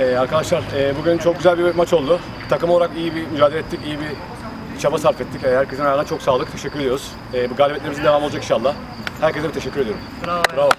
Ee, arkadaşlar e, bugün çok güzel bir maç oldu. Takım olarak iyi bir mücadele ettik, iyi bir çaba sarf ettik. E, herkesin ayağına çok sağlık, teşekkür ediyoruz. E, bu galibiyetlerimizin devam olacak inşallah. Herkese bir teşekkür ediyorum. Bravo. Bravo.